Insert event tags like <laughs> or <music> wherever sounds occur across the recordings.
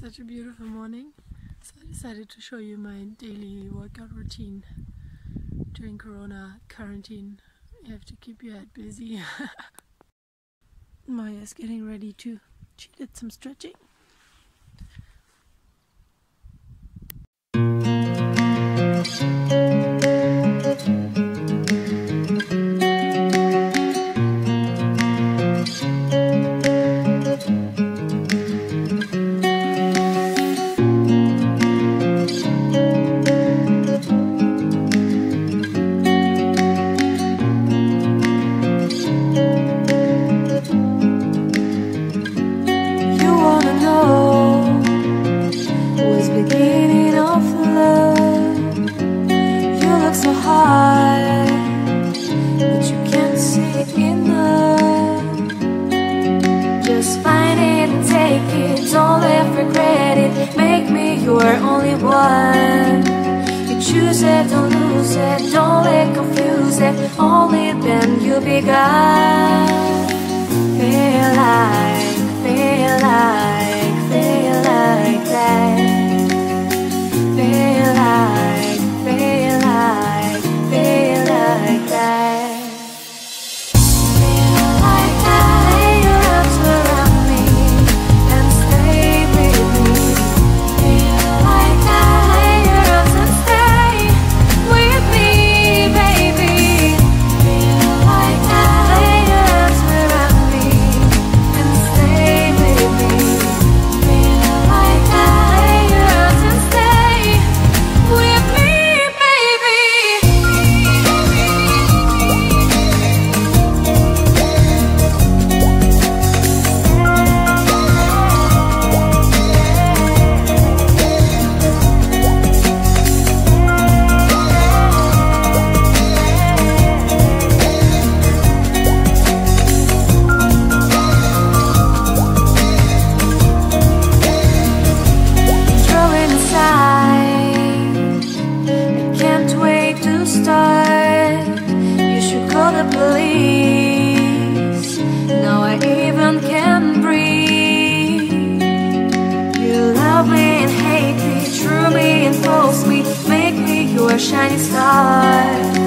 such a beautiful morning. So I decided to show you my daily workout routine during Corona quarantine. You have to keep your head busy. <laughs> Maya's getting ready too. She did some stretching. One. You choose it, don't lose it, don't let confuse it. Only then you'll be the police. Now I even can breathe. You love me and hate me, true me and false me, make me your shining star.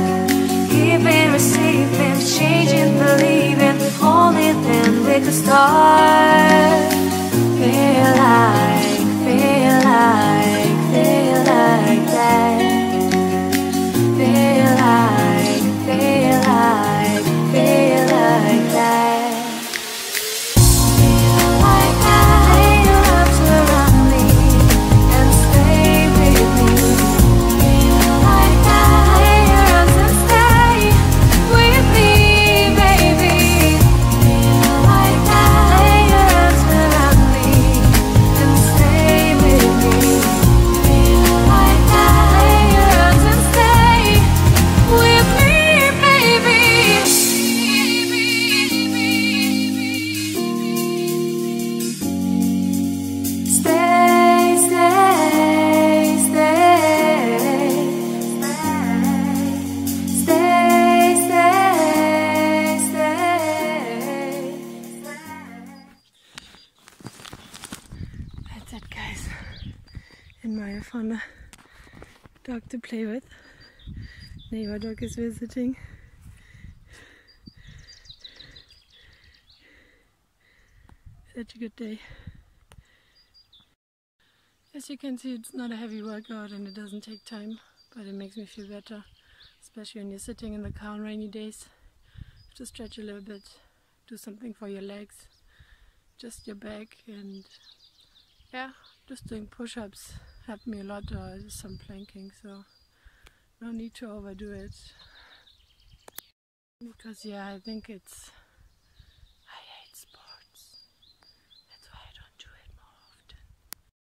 A dog to play with. Neighbor dog is visiting. Such a good day. As you can see, it's not a heavy workout and it doesn't take time, but it makes me feel better, especially when you're sitting in the car on rainy days. To stretch a little bit, do something for your legs, just your back, and yeah, just doing push-ups helped me a lot, uh, or some planking, so no need to overdo it. Because yeah, I think it's